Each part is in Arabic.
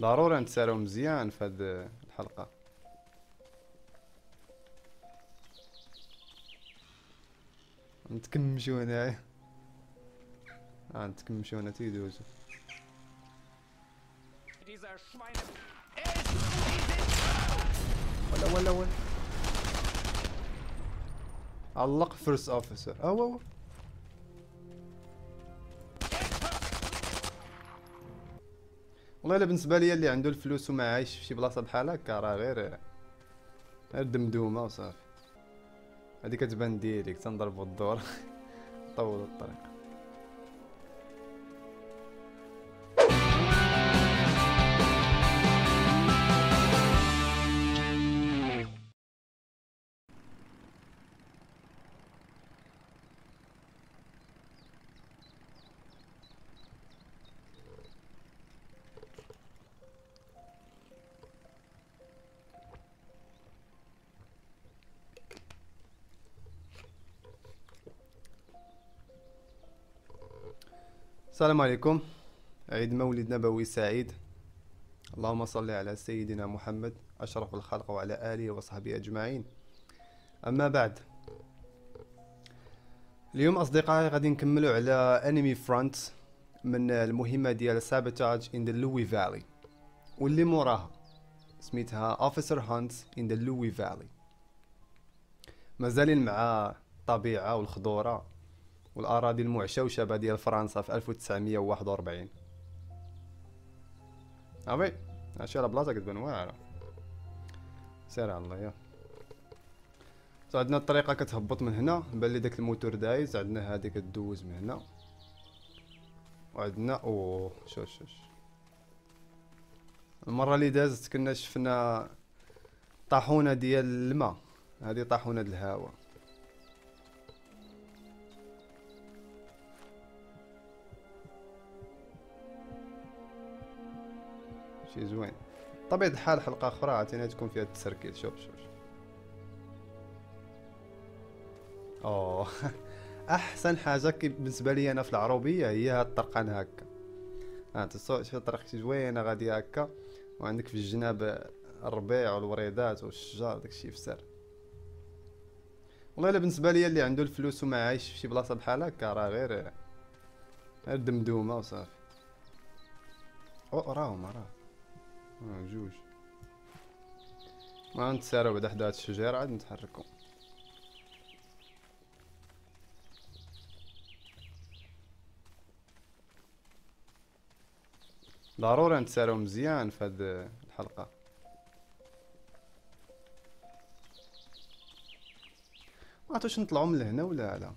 ضروري نتساراو مزيان في هاد الحلقة. نتكمشو هنايا. آه نتكمشو هنا تيدوزو. ولا ولا ولا. علق first officer أو أو والله إلا بالنسبة لي اللي عنده الفلوس وما عايش في شي بلاصة بحال هكا راه غير غير دمدومة وصافي. هذه كتبان ديالك تنضربوا الدور طول الطريق. السلام عليكم. عيد مولد نبوي سعيد. اللهم صل على سيدنا محمد أشرف الخلق وعلى آله وصحبه أجمعين. أما بعد اليوم أصدقائي غادي نكملوا على Enemy Front من المهمة ديال Sabotage in the Loire Valley واللي موراها سميتها Officer Hunt in the Loire Valley مازالين مع الطبيعة والخضورة. والأراضي المعشوشبة ديال فرنسا في 1941 أبي هادشي على بلاصة كتبان واعرة. سير على الله يا عندنا الطريقة كتهبط من هنا بان لي داك الموتور دايز عندنا هادي كدوز من هنا. وعندنا أوه شوف شوف. المرة اللي دازت كنا شفنا طاحونة ديال الماء. هادي طاحونة الهواء. شي زوين. طبيعة الحال حلقة أخرى عاوتاني تكون فيها التسركيل. شوف شوف. أوه. أحسن حاجة بالنسبة لي أنا في العروبية هي هاد الطرقان هكا. ها تصور شي طريق شي زوينة غادي هكا. وعندك في الجناب الربيع والوريدات والشجار داكشي في سر والله إلا بالنسبة لي اللي عنده الفلوس وما عايش في شي بلاصة بحال هكا راه غير غير دمدومة وصافي. أو راهم راه آه، جوج. ما نتسارعو بعدا حدا هاد الشجيرة عاد نتحركو ضروري نتسارعو مزيان في هاد الحلقة. ما عرفتش نطلعو من لهنا ولا لا.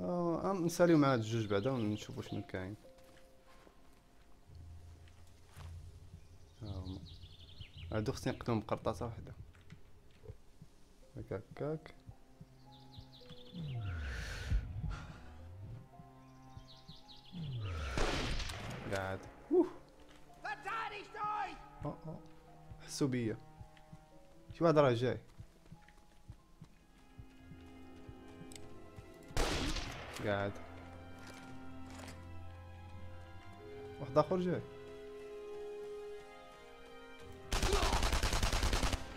آه آه، نساليو مع هاد الجوج بعدا ونشوفو شنو كاين ها هما هادو خصني نقتلهم بقرطاسة وحدة هكاك هكاك. قاعد. أوه! أه أه. حسوا بيا. شي واحد راه جاي؟ قاعد. واحد آخر جاي.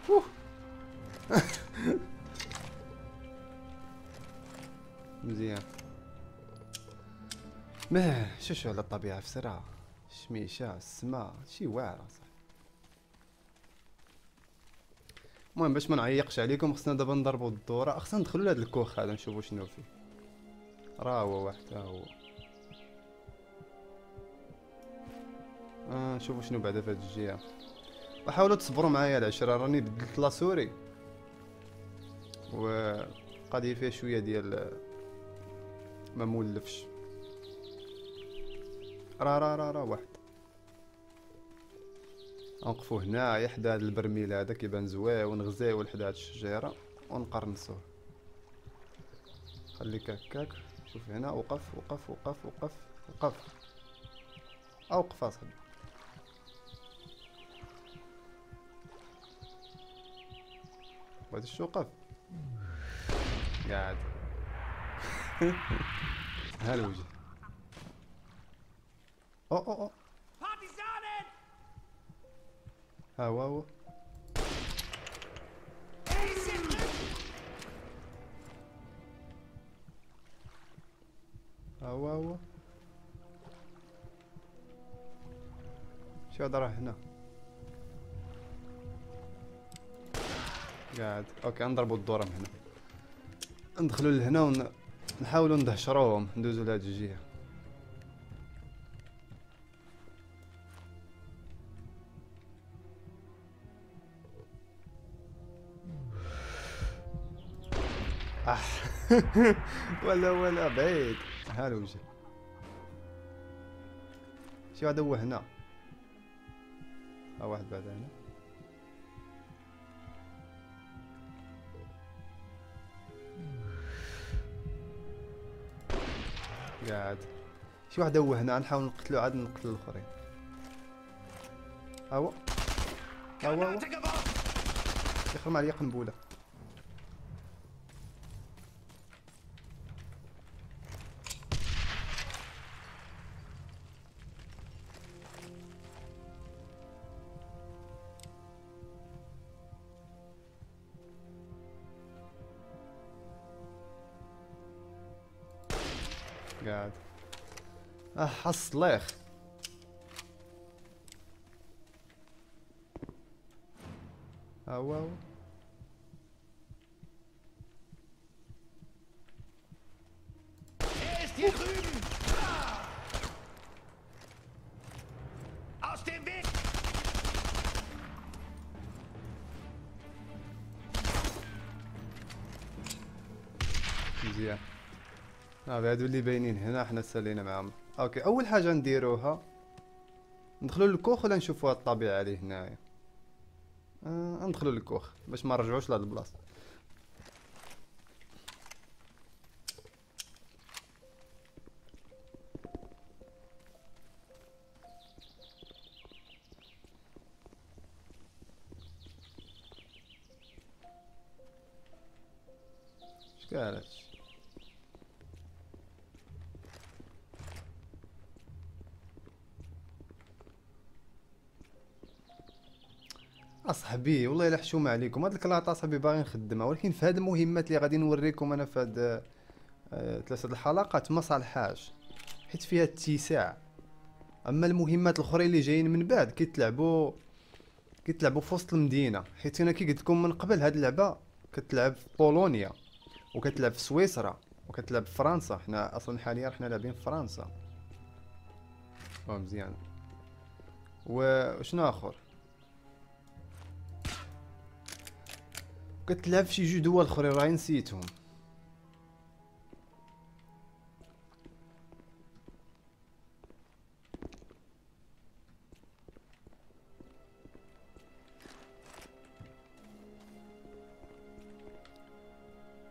مزيان. ما شوشو على الطبيعة في سرعة شميشة السماء شي واعرة صح. المهم باش ما نعيقش عليكم خصنا دابا نضربوا الدورة. خصنا ندخلوا لهاد الكوخ هذا نشوفوا شنو فيه. راه هو واحد ها هو. آه نشوفوا شنو بعدا في هاد الجهة. وحاولوا تصبروا معايا العشرة راني بدلت لاسوري و القضية فيها شوية ديال ما مولفش. راه راه راه راه واحد. نوقفو هنايا حدا هاد البرميل هذا كيبان زوين ونغزيو لحدا هاد الشجيرة ونقرنصوه خليك هكاك شوف هنا وقف وقف وقف وقف وقف. أوقف أصاحبي. بغيتيش توقف قاعد. ها الوجه أو أو أو! ها هو هو ها هو هو شي هذا راه هنا؟ قاعد. أوكي نضربوا الدور من هنا. ندخلوا لهنا ونحاولوا ندهشروهم ندوزوا لهاد الجهة. آه. ولا ولا بعيد. ها الوجه شي هذا هو هنا. ها واحد بعد هنا. قاعد. شي واحد هو هنا نحاول نقتلو عاد نقتلو الآخرين. ها هو ها هو هو Granate geworfen! يخرم عليا قنبوله آه حصليخ ها هو هو! مزيان. هذا هادو اللي باينين هنا حنا سالينا معاهم أوكي أول حاجة نديروها ندخلوا للكوخ ولا نشوفوا الطبيعه اللي هنايا؟ آه ندخلوا للكوخ باش ما نرجعوش لهاد البلاصة. قالت اصاحبي والله إلا حشومه عليكم. هاد الكلاط اصاحبي باغي نخدمها ولكن في هاد المهمات اللي غادي نوريكم أنا في هاد آه، ثلاثة الحلقات ما صالحاش حيت فيها اتساع. أما المهمات الأخرين اللي جايين من بعد كيتلعبوا كيتلعبوا في وسط المدينة حيت أنا كي قلت لكم من قبل هاد اللعبة كتلعب في بولونيا وكتلعب في سويسرا وكتلعب في فرنسا. حنا أصلا حاليا حنا لاعبين في فرنسا. مزيان. وشنو آخر؟ كتلعب في شي جوج دول اخرين راهي نسيتهم.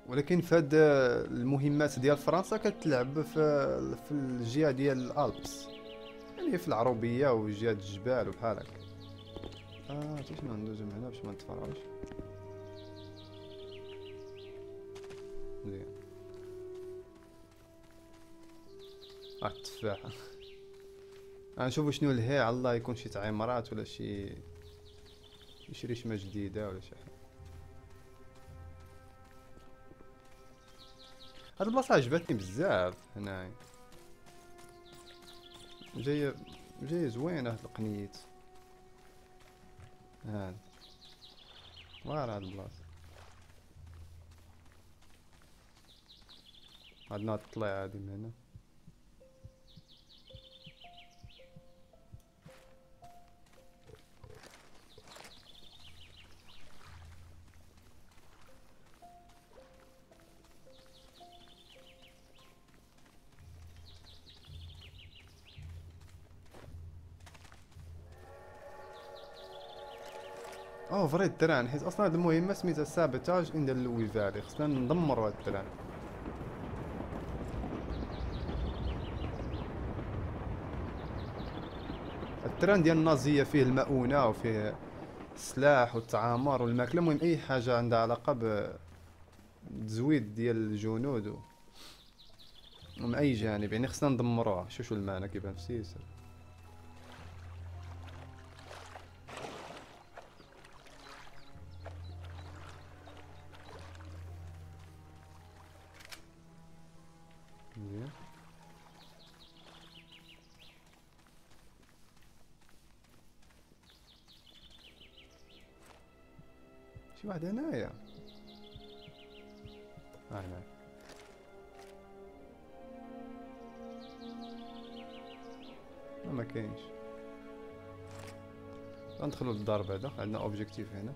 ولكن في هاد المهمات ديال فرنسا كتلعب في في الجهة ديال الألبس. يعني في العروبية وجهة الجبال وبحال هكا. آه شنو ندوزو من هنا باش ما نتفرعوش آه التفاحة غنشوفو شنو لهي الله يكون شي تعميرات ولا شي شي ريشمة جديدة ولا شي حاجة. هاد البلاصة عجبتني بزاف هنايا. جاية جاية زوينة هاد القنيت. هاد. واعر هاد البلاصة. عندنا الطليعة هادي من هنا. أوه فريد ال train حيت أصلا هاد المهمة سميتها Sabotage in Loire Valley. خصنا ندمرو هاد ال train ال train ديال النازية فيه المؤونة وفيه السلاح والتعامر والماكلة. المهم أي حاجة عندها علاقة بتزويد ديال الجنود و... من أي جانب. يعني خصنا ندمروها شو شو المعنى كيبان في سيسر واحد هنايا. آه هنا ما كاينش ندخلوا للدار بعدا عندنا اوبجيكتيف هنا.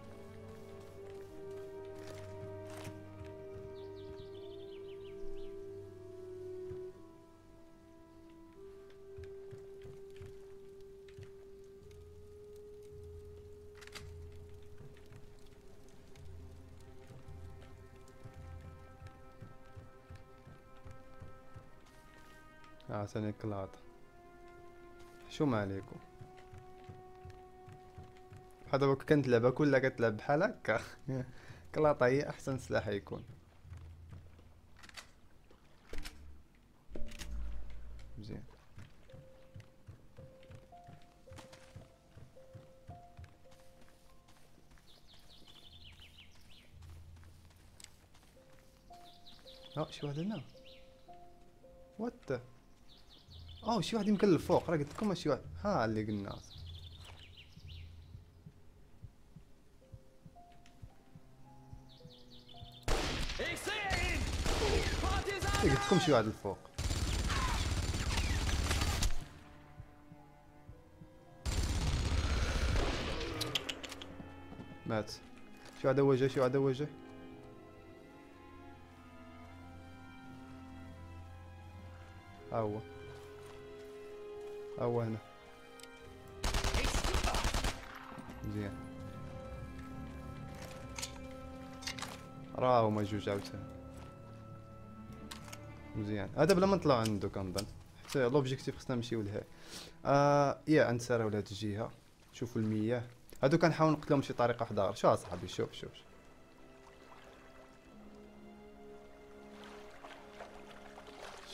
ثاني كلاط شو ما عليكم. هذا وقت كنت لعبة كلها كتلعب بحال هكا كلاطة هي أحسن سلاح يكون. مزيان أه شي واحد هنا؟ وات أوه شي واحد يمكن للفوق. راه قلت لكم شي واحد. ها اللي قلنا! إيه، قلت لكم شي واحد للفوق. مات. شي واحد وجه شي واحد وجه ها هو. هو هنا. مزيان راه هما جوج عاوتاني مزيان هذا بلا ما نطلعو عنده كنظن حتى لوبجيكتيف خصنا نمشيو لهيه آه يا نسراو لهاد الجهة. شوفوا المياه هادو كنحاول نقتلهم بشي طريقة واحدة أخرى شو اصاحبي شوف شوف شوف.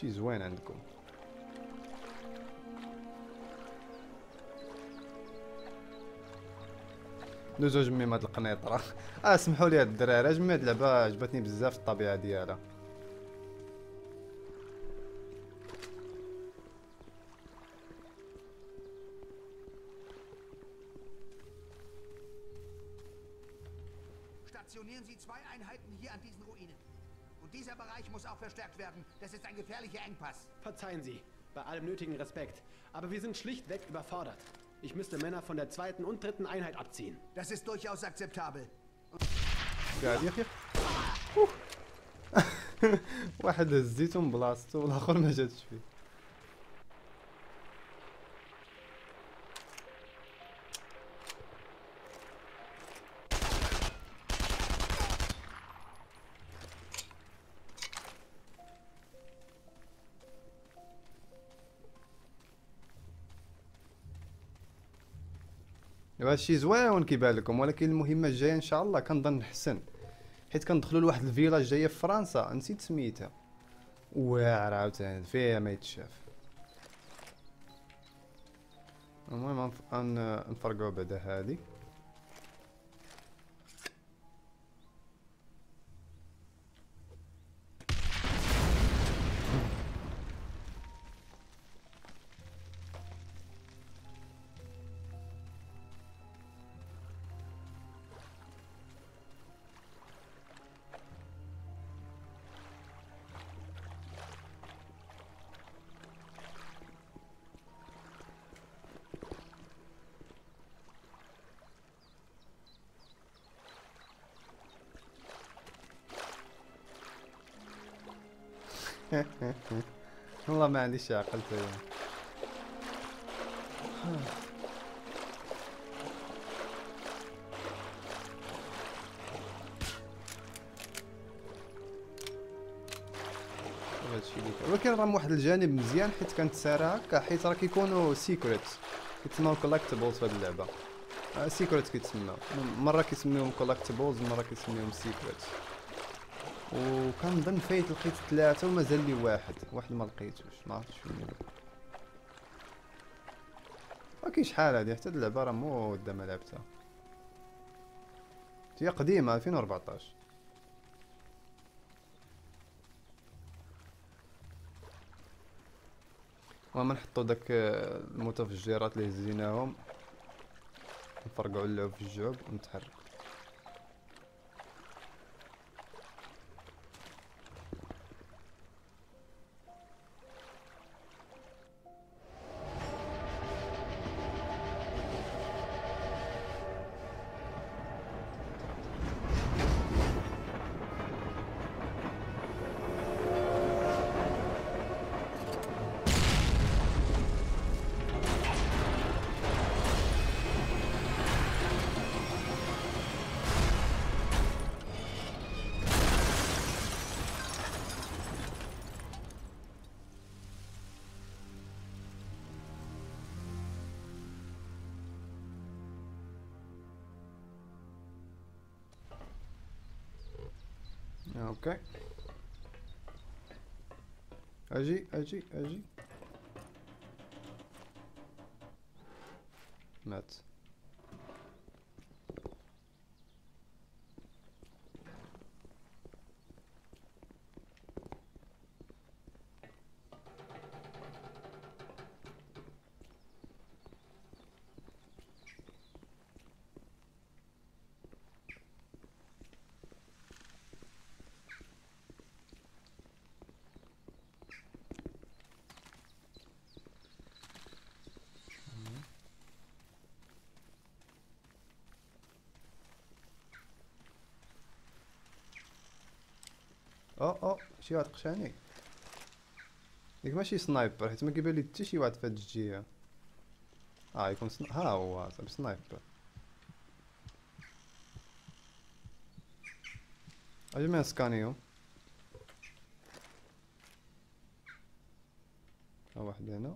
شي زوين عندكم. ندوزو جميم هاد القنيطرة اه سمحوا لي هاد الدراري جميع هاد اللعبة عجبتني بزاف الطبيعة ديالها Stationieren Sie zwei Einheiten hier an diesen Ruinen. Und dieser Bereich muss auch verstärkt werden. Das ist ein gefährlicher Engpass. Verzeihen Sie, bei allem nötigen Respekt. Aber wir sind schlichtweg überfordert. Ich müsste Männer von der zweiten und dritten Einheit abziehen. Das ist durchaus akzeptabel. قاعد يا اخي أوه. واحد هزيتو من بلاصتو والاخر ما جاتش فيه هذا الشيء زوين كيبان لكم ولكن المهمة الجاية إن شاء الله كنظن نحسن. حيت كندخلوا لواحد الفيلاج جاية في فرنسا نسيت سميتها واعر عاوتاني فيها ما يتشاف. المهم نف- ان نفرقعوا بعدا هادي. عنديش عقل كاين. ولكن راه واحد الجانب مزيان حيت كنتسارى هكا حيت راه كيكونوا secret كيتسماو collectibles في هاد اللعبة. secret كيتسماو. م- مرة كيسميوهم collectibles مرة كيسميوهم secret وكنظن فايت لقيت ثلاثة ومازال لي واحد واحد ما لقيتوش ما عرفتش فين هو okay شحال هادي حتى اللعبة راه مو دا ما لعبتها. هي قديمة 2014 المهم نحطو داك المتفجرات اللي هزيناهم. نفرقعو اللعب في الجعب ونتحرك. أوكي أجي أجي أجي مات أو أو شي واحد قشاني. ديك ماشي sniper حيت ما كيبان لي حتى شي واحد في هاد الجهة. آه يكون سن... ها هو صاحبي sniper. أجي ما نسكانيو ها واحد هنا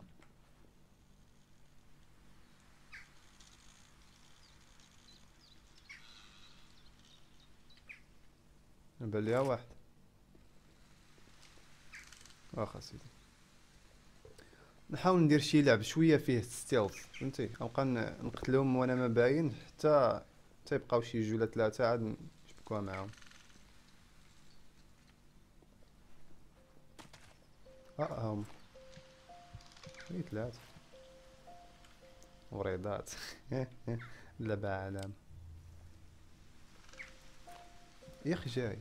نبان ليها واحد واخا سيدي نحاول ندير شي لعب شوية فيه ستيلث فهمتي؟ نبقى نقتلهم وأنا ما باين حتى حتى يبقاو شي جولة ثلاثة عاد نشبكوها معاهم. آه هم هي ثلاثة وريضات. لا بعلام يا أخي جاي.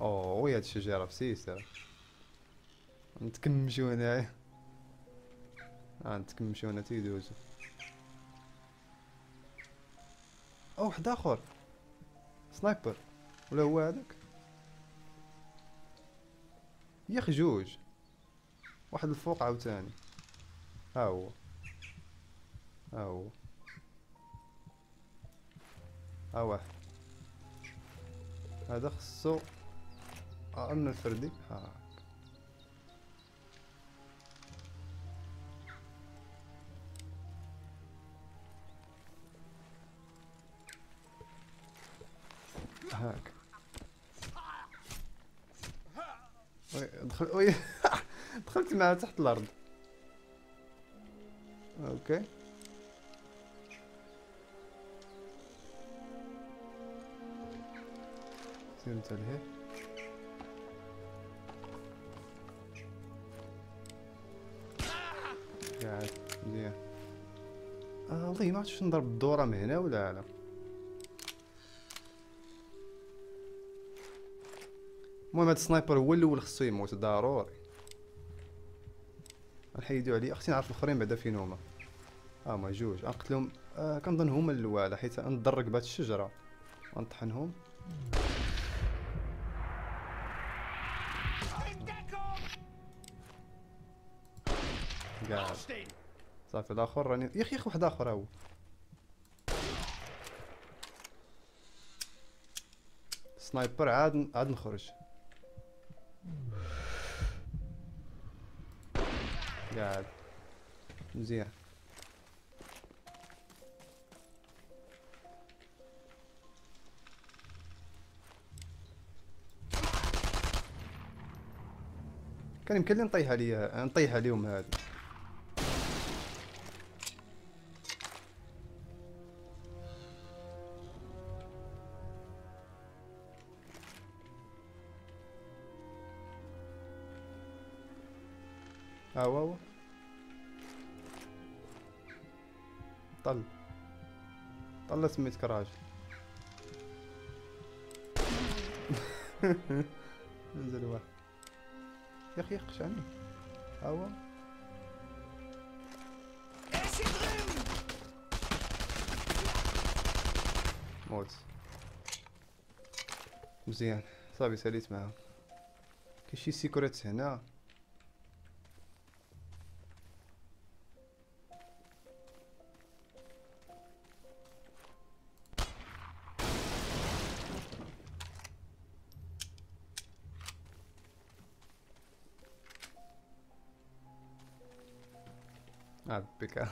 اوه وي هاد الشجرة بسيسة نتكمشو هنايا آه نتكمشو هنا تيدوزو أو واحد اخر sniper ولا هو هذاك ياخ جوج واحد الفوق عاوتاني ها هو ها هو ها واحد هذا خصو آه من الفردي هاك هاك. وي دخل وي دخلت معاه تحت الأرض. okay. سير انت لهيه والله ما عرفتش نضرب الدورة من هنا ولا لا؟ المهم هاد السنايبر هو الأول خصو يموت ضروري. نحيدو عليه خصني نعرف الآخرين بعدا فين هما. ها هما جوج نقتلهم آه كنظن هما الاولى حيت ندرك بهاد In Deckung! قاعد! صافي الآخر راني يا أخي واحد آخر هو سنايبر عاد عاد نخرج. قاعد. مزيان. كان يمكن لي نطيح عليا نطيح عليهم هادو ها هو هو طل. طل سميت كراج. نزل واحد. يا أخي ist hier drin! موت مزيان. صافي ساليت معاهم. كاين شي سيكوريت هنا؟ آه بيكا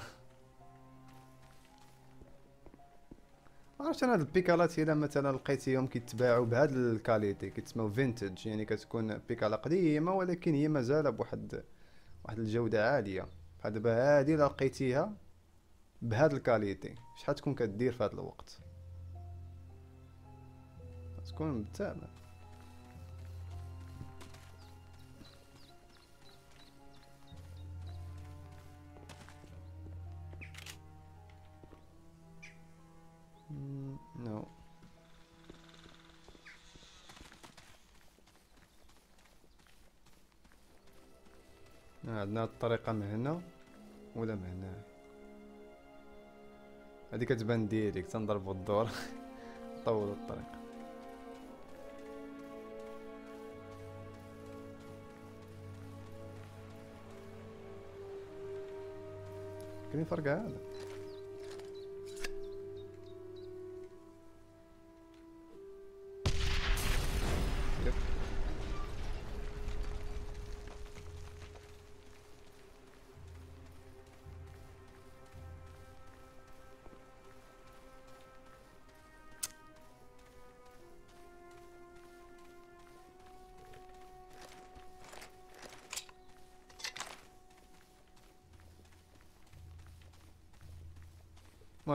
عرفت أنا هاد البيكالات الا مثلا لقيتيهم كيتباعوا بهاد ال qualité كيتسموا vintage يعني كتكون بيكالا قديمة ولكن هي مازال بواحد واحد الجودة عالية. بحال دابا هادي إلا لقيتيها بهاد ال qualité شحال تكون كدير في هاد الوقت؟ تكون بالثمن شنو عندنا الطريقة من هنا ولا من هنا؟ هادي كتبان direct تنضربو الدور. طولو الطريق. كاين فرق هذا.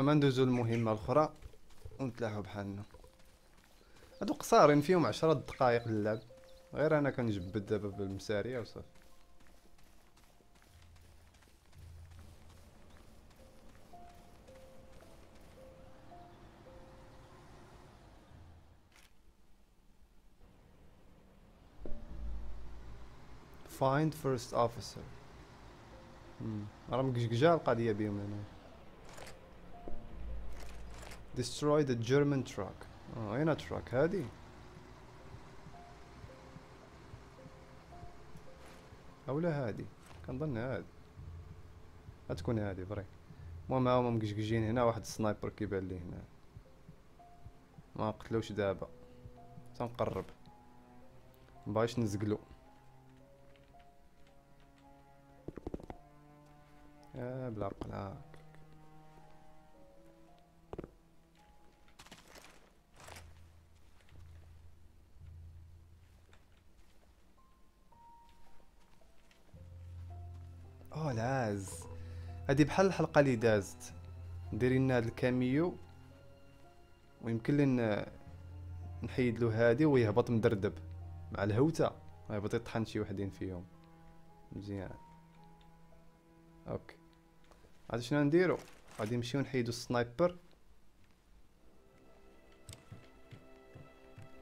المهم ندوزو المهمة الأخرى ونتلاحو بحالنا. هادو قصارين فيهم عشرة دقايق اللعب غير أنا كنجبد دابا بالمسارية وصافي. Find first officer. مم. راه مقجقجة القضية بيهم هنا destroy the German truck. آه أين truck هادي اولا هادي كنظن هادي غتكون هادي فري. المهم هما مقجقجين هنا واحد ال sniper كيبان لي هنا. ما قتلوش دابا. تنقرب. مبغيش نزقلو. يا بلا قلق اوه لاز هادي بحال الحلقة اللي دازت. دايرين هاد الكاميو. ويمكن لي نحيد له هادي ويهبط مدردب. مع الهوتة. يهبط يطحن شي وحدين فيهم. مزيان. okay. عاد شنو نديرو؟ غادي نمشيو نحيدو ال sniper.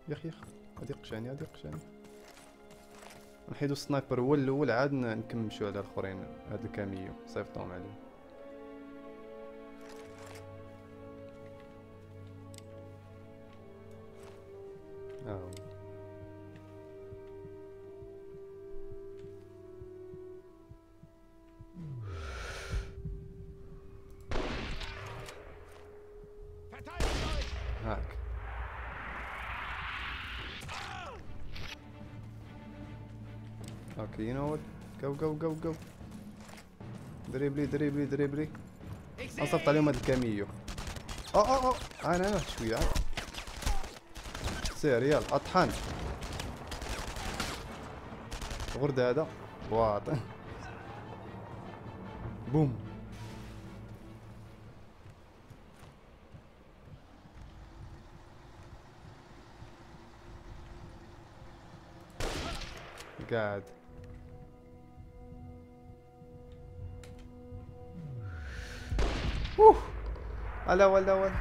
ياخ ياخ غادي يقشعني غادي يقشعني. نحيدو ال sniper هو الأول عاد نكمشو على الآخرين هاد الكاميو صيفطوهم عليه. آه. جو جو جو دريبلي دريبلي دريبلي نصفت عليهم هاد الكاميو. أه أه أه. أنا أنا شوية. سير يلا. أطحن. غرد هذا. واطن بوم. قاعد. أوه. هلا ولا ولا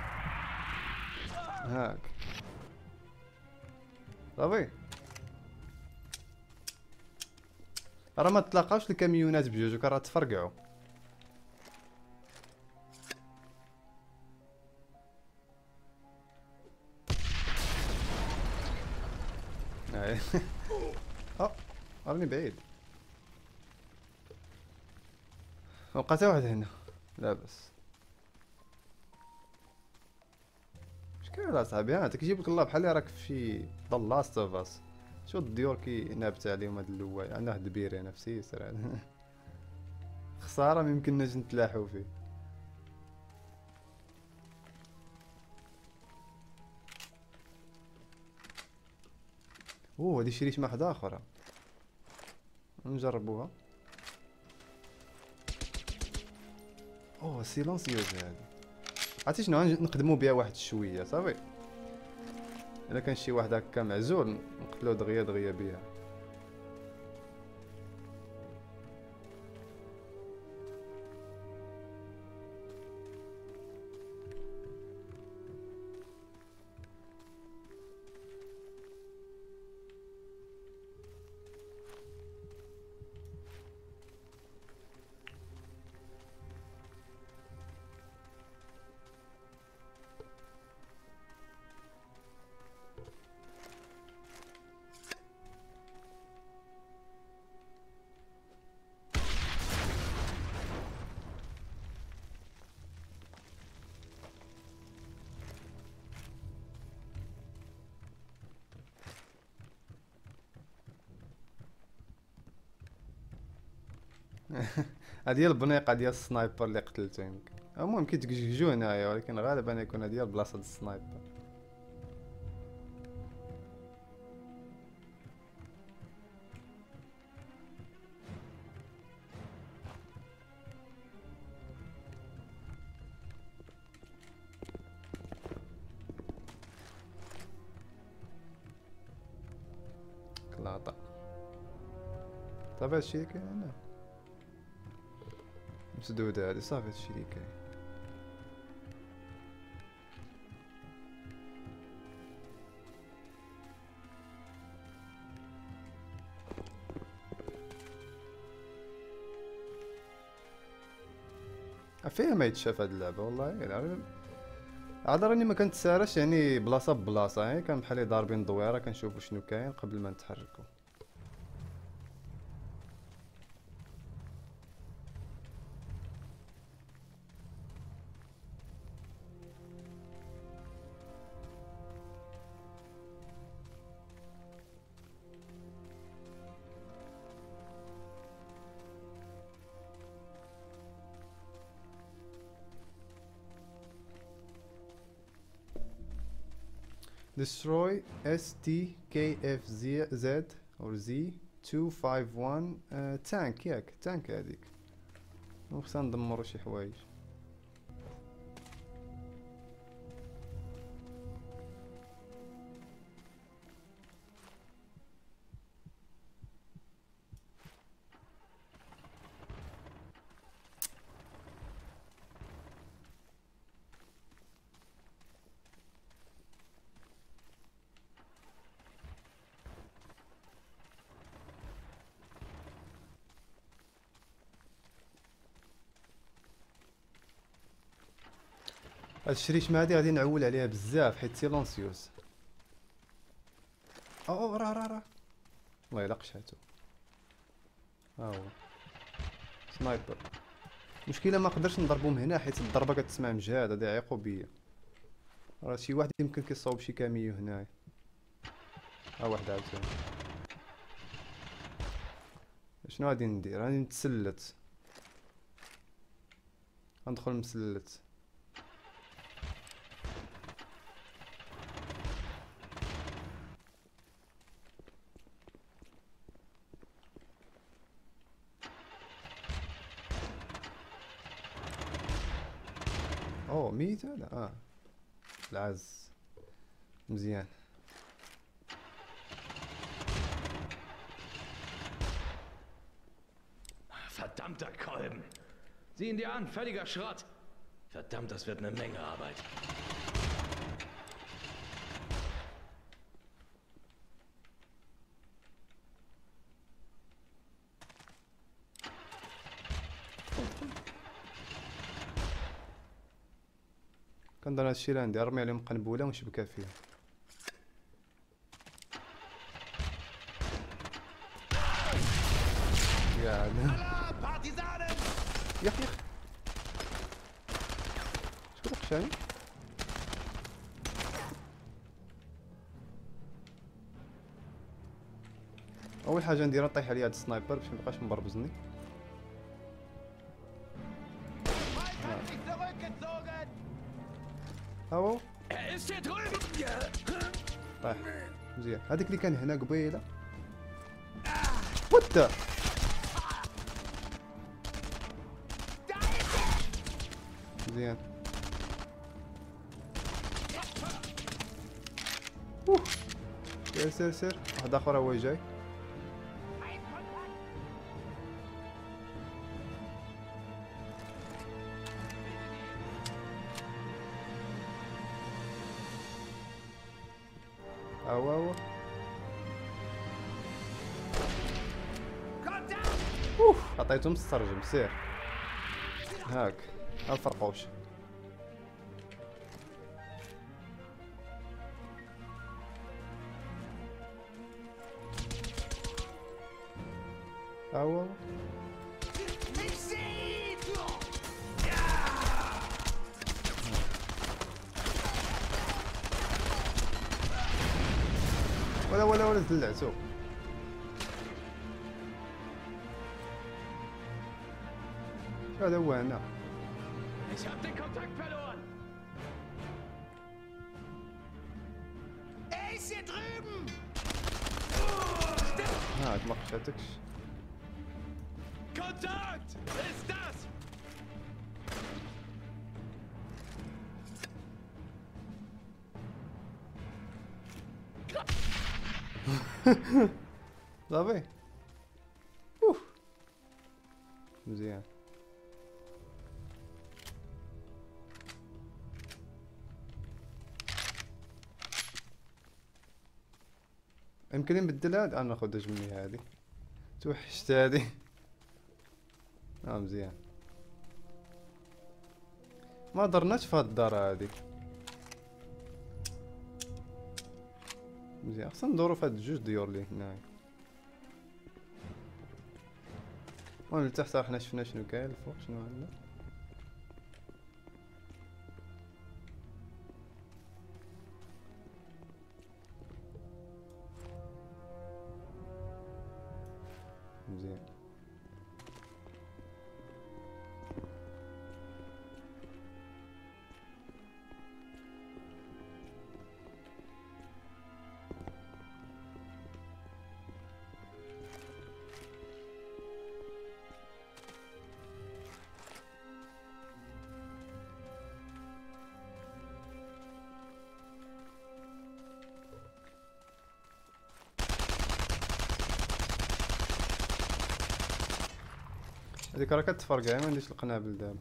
هاك. صافي راه ما تلاقاوش الكاميونات بجوج راه تفرقعوا. آه راني بعيد. وقعت واحد هنا. لا بس. كاين اصاحبي ها تكجيب لك الله بحال راك في ذا لاست اوف اس شو الديور كي نابت عليهم هاد اللواي أنا واحد بير أنا في سيسر خسارة ما يمكنناش نتلاحو فيه. أوه هادي شريت مع وحده أخرى نجربوها. أوه سيلونسيوز هادي. عرفتي شنو نخدمو بها واحد شوية صافي. إلا كان شي واحد هكا معزول نقتلو دغيا دغيا بها هادي هي البنيقة ديال ال sniper اللي قتلته يمكن المهم كيتكجكجو هنايا ولكن غالبا يكون هادي هي البلاصة ديال ال sniper. كلاطة صافي هادشي كاين هنا مسدودة هادي صافي كاين فيها ما يتشاف هاد اللعبة والله يعني عاد راني ما كنتسارش يعني بلاصة ببلاصة يعني كان بحال ضاربين دويرة كنشوفو شنو كاين قبل ما نتحركو destroy STKFZ or Z 251 uh, تانك ياك تانك هذيك. وخصنا ندمرو شي حوايج. هاد الشريشمة هادي غادي نعول عليها بزاف حيت silencieuse. أو راه راه راه. والله إلا قشعتو. ها هو. sniper. المشكلة ما نقدرش نضربو من هنا حيت الضربة كتسمع مجهدة غادي يعيقو بيا. راه شي واحد يمكن كيصاوب شي كاميو هنايا. ها واحد عاوتاني. شنو غادي ندير؟ راني نتسلت. غندخل مسلت. اوه ميت هذا اه العز مزيان Verdammter Kolben. Sieh ihn dir an, völliger Schrott. Verdammt, das wird eine Menge Arbeit. كنظن هادشي اللي عندي ارمي عليهم قنبلة ونشبكها فيها Partisanen! يخ يخ شكون قشاني؟ أول حاجة نديرها نطيح عليه هاد السنايبر باش ميبقاش مبربزني. Drüben! طيح مزيان هذاك اللي كان هنا قبيلة. وات مزيان أوه. سير سير سير. واحد آخر هو جاي. عطيتهم السرجم سير. هاك. ها الفرقوش. ist hier drüben! Ah, ich mach fertig. Kontakt! Ist das? Dá bem. يمكن نبدلها أنا ناخذ مني هذه. توحشت هذه. آه مزيان. ما درناش في هاد الدار هادي مزيان. خصنا ندورو في هاد الجوج ديور اللي هنايا. المهم لتحت راه حنا شفنا شنو كاين الفوق شنو عندنا؟ هذيك راه كتفرقع ما عنديش القنابل دابا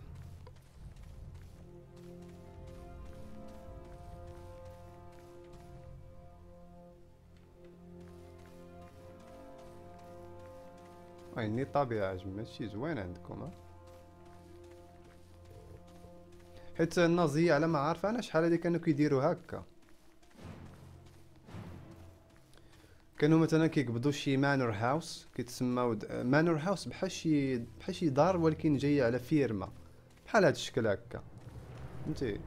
عيني الطبيعة عجبني هادشي زوين عندكم حيت النازية على ما عارف أنا شحال هادي كانوا كيديروا هكا. كانوا مثلا كيقبضوا شي manor house كيتسماو manor house بحال شي بحال شي دار ولكن جاية على فيرما. بحال هاد الشكل هكا. فهمتي؟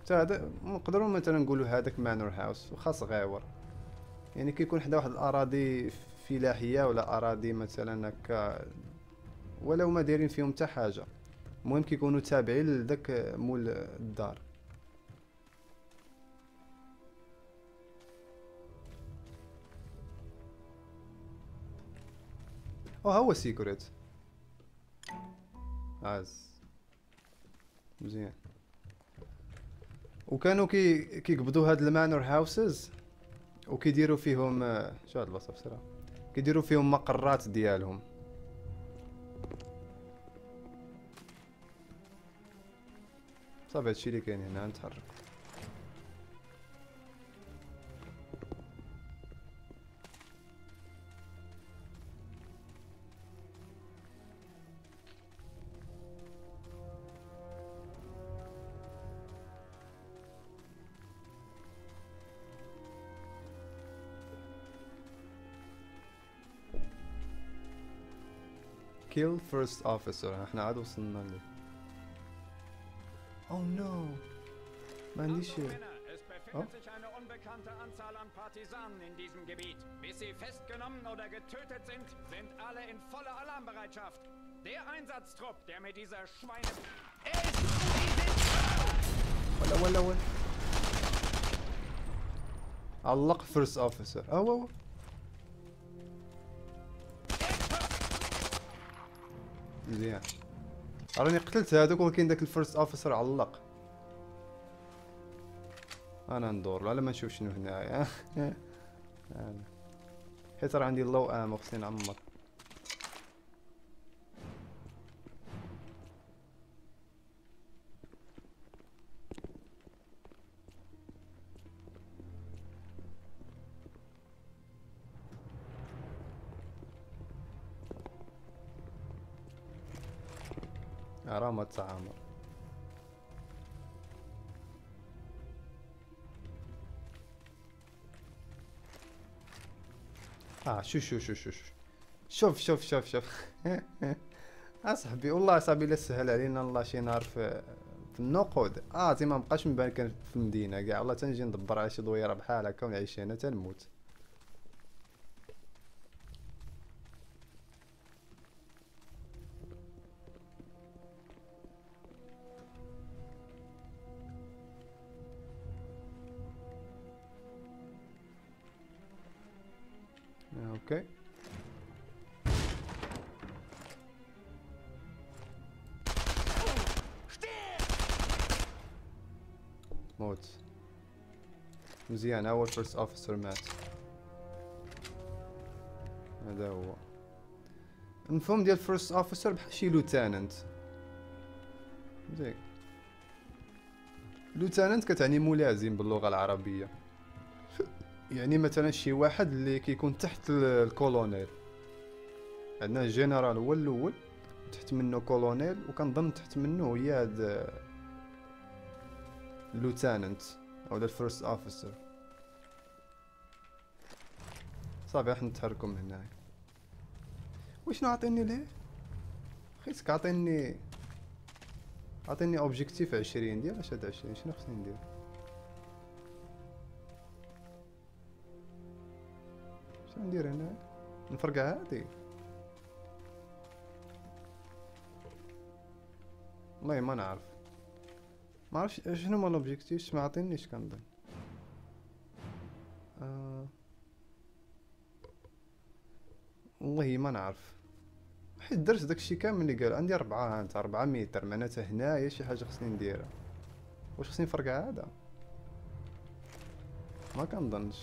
حتى هذا نقدروا مثلا نقولوا هذاك manor house واخا صغيور يعني كيكون حدا واحد الأراضي فلاحية ولا أراضي مثلا هكا ولو ما دايرين فيهم حتى حاجة. المهم كيكونوا تابعين لذاك مول الدار. أو هو sécurité عز مزيان وكانوا كي كيقبضوا هاد ال manor houses وكيديروا فيهم آه، شو هاد البلاصه بسرعة كيديروا فيهم مقرات ديالهم. صافي هادشي اللي كاين هنا نتحرك. kill first officer احنا عاد وصلنا له oh no ما عنديش Achtung, Männer, es befindet Oh. sich eine unbekannte Anzahl an Partisanen in diesem Gebiet. Bis sie festgenommen oder getötet sind, sind alle in voller Alarmbereitschaft. Der Einsatztrupp, der mit dieser Schweine... ولا ولا ولا علق فيرست اوفيسر او مزيان راني قتلت هذوك ولكن داك ال first officer علق أنا ندور على ما نشوف شنو هنايا. حيت راه عندي لو ام خصني نعمر راه ما تعامر آه شو شو شو شو شو. شوف شوف شوف شوف. أصاحبي والله صاحبي لا سهل علينا الله شي نهار في في النقود. آه زي ما بقاش من بالي كان في المدينة كاع والله تنجي ندبر على شي دويرة بحال هكا ونعيش هنا تنموت. مزيان أول first officer مات هذا هو. المفهوم ديال first officer بحال شي lieutenant زين. lieutenant كتعني ملازم باللغة العربية. يعني مثلا شي واحد اللي كيكون تحت ال- الكولونيل. عندنا الجنرال هو الأول تحت منه كولونيل وكنظن تحت منه هي هاد ال lieutenant أو ال first officer صافي راح نتحركوا من هنا وشنو عطيني ليه؟ خيتك عطيني عطيني objectif عشرين ديال اش هاد عشرين؟ شنو خصني ندير؟ شنو ندير هنا؟ نفرقع هادي. والله ما نعرف. ما عرفتش شنو هما لوبجيكتيف ما عطينيش كنظن. آه. والله ما نعرف. حيت درت داكشي كامل اللي قال عندي أربعة هانت أربعة متر معناتها هنايا شي حاجة خصني نديرها. واش خصني نفرقع هذا؟ ما كنظنش.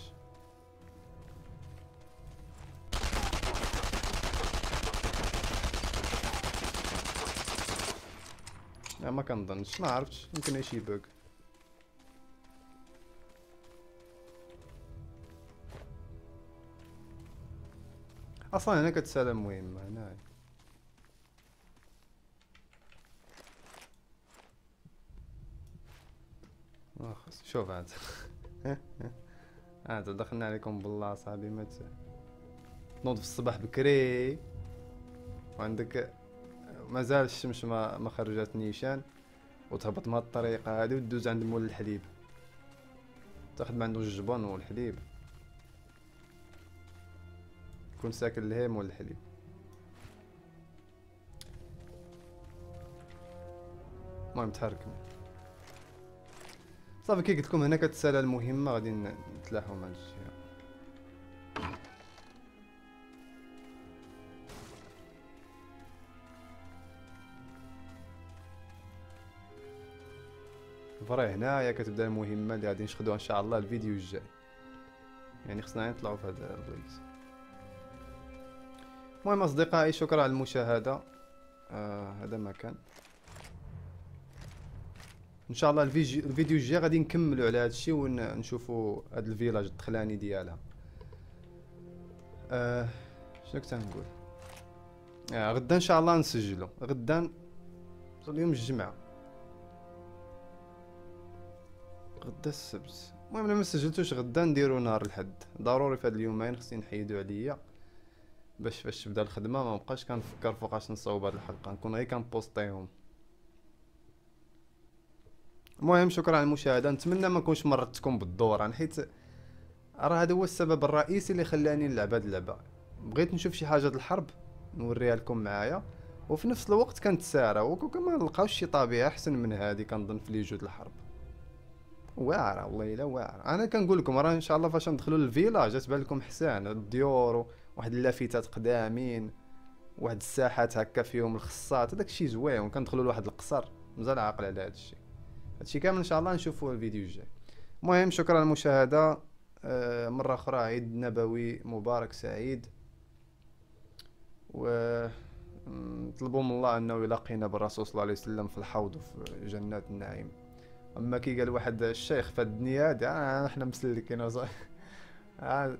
لا ما كنظنش ما عرفتش يمكن شي بوك أصلا هنا. كتسالى مهمة خلاص. شوف عاد. عاد دخلنا عليكم بالله صاحبي ما تنوض في الصباح بكري. وعندك مازال الشمس ما ما خرجت نيشان وتهبط من هاد الطريقة هادي وتدوز عند مول الحليب. تاخد من عنده الجبن والحليب. كون ساكن لهي مول الحليب المهم تحركنا صافي كي قلت لكم هنا كتسالى المهمة غادي ن- نتلاحاو مع الجهه فري هنايا كتبدا المهمة اللي غادي نشهدوها إن شاء الله الفيديو الجاي. يعني خصنا نطلعوا في هذا البلايص المهم أصدقائي شكرا على المشاهدة. آه هذا ما كان. إن شاء الله الفيديو الجاي غادي نكملوا على هذا الشيء ونشوفوا هذا ال village الدخلاني ديالها. آه شنو كنت نقول؟ آه غدا إن شاء الله نسجلوا غدا اليوم الجمعة. غدا السبت. المهم الا ما سجلتوش غدا نديرو نهار الحد. ضروري في هاد اليومين خصني نحيدو عليا. باش فاش تبدا الخدمة ما بقاش كنفكر فوقاش نصاوب هاد الحلقة نكون غير كنبوستيهم. المهم شكرا على المشاهدة. نتمنى ما نكونش مرضتكم بالدوران حيت راه هذا هو السبب الرئيسي اللي خلاني نلعب هاد اللعبة. بغيت نشوف شي حاجة د الحرب نوريها لكم معايا. وفي نفس الوقت كنتسارى وكما نلقاوش شي طبيعة أحسن من هذه كنظن في les jeux د الحرب. واعرة والله إلا واعرة. أنا كنقول لكم راه إن شاء الله فاش ندخلوا لل village تبان لكم حسان الديور واحد اللافتات قدامين واحد الساحات هكا فيهم الخصات هذاك الشيء زوين كندخلوا لواحد القصر مازال عاقل على هذا الشيء. هادشي كامل إن شاء الله نشوفوه الفيديو الجاي. المهم شكرا للمشاهده آه، مرة أخرى عيد نبوي مبارك سعيد. و نطلبوا من الله أنه يلاقينا بالرسول صلى الله عليه وسلم في الحوض وفي جنات النعيم. أما كي قال واحد الشيخ في الدنيا آه إحنا مسلكين آه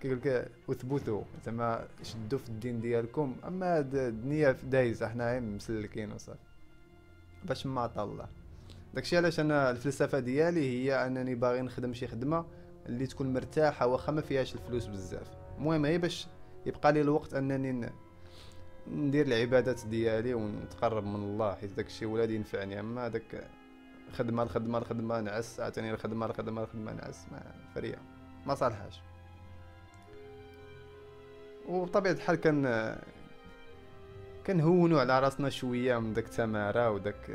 كيقول لك اثبتوا زعما شدوا في الدين ديالكم. أما الدنيا دايزة حنا مسلكين وصافي. باش ما عطا الله. داكشي علاش أنا الفلسفة ديالي هي أنني باغي نخدم شي خدمة اللي تكون مرتاحة واخا ما فيهاش الفلوس بزاف. المهم هي باش يبقى لي الوقت أنني ندير العبادات ديالي ونتقرب من الله حيت داكشي ولادي ينفعني أما داك خدمة الخدمه الخدمه نعس عاوتاني الخدمه الخدمه الخدمه نعس ما فريا. ما صالحاش وبطبيعة الحال كان كنهونوا على راسنا شوية من داك التمارة وداك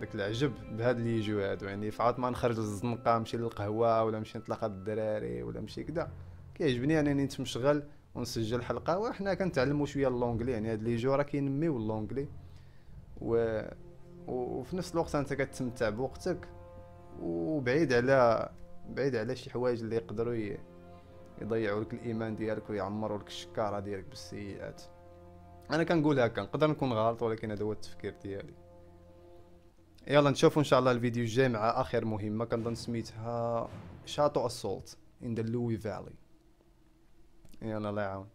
داك العجب بهاد اللي يجيو هادو. يعني فعاد ما نخرج للزنقة نمشي للقهوة ولا نمشي نتلاقى بالدراري ولا نمشي كدا. كيعجبني أنني نتمشغل ونسجل حلقة وحنا كنتعلموا شوية l'anglais. يعني هاد les jeux راه كينميو l'anglais. و وفي نفس الوقت أنت كتستمتع بوقتك وبعيد على بعيد على شي حوايج اللي يقدروا يضيعوا لك الإيمان ديالك ويعمروا لك الشكارة ديالك بالسيئات. أنا كنقول هكا نقدر نكون غلط ولكن هذا هو التفكير ديالي. يلا نشوفوا إن شاء الله الفيديو الجاي مع آخر مهمة كنظن سميتها شاتو اسولت ان ذا لوي فالي يلا الله يعاون.